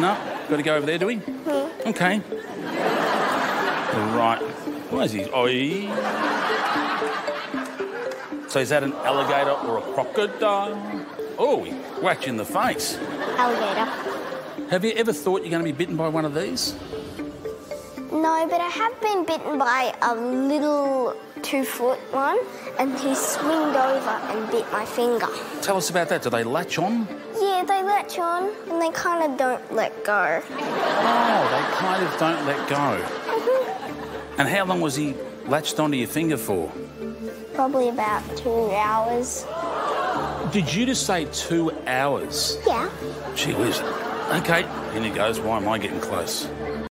No. Got to go over there, do we? Okay. Right. Where's he? Oi. So is that an alligator or a crocodile? Oh, he whacked you in the face. Alligator. Have you ever thought you're going to be bitten by one of these? No, but I have been bitten by a little two-foot one, and he swinged over and bit my finger. Tell us about that. Do they latch on? Yeah, they latch on, and they kind of don't let go. Oh, they kind of don't let go. Mm-hmm. And how long was he latched onto your finger for? Probably about two hours. Did you just say two hours? Yeah. Gee whiz. Okay, in he goes. Why am I getting close?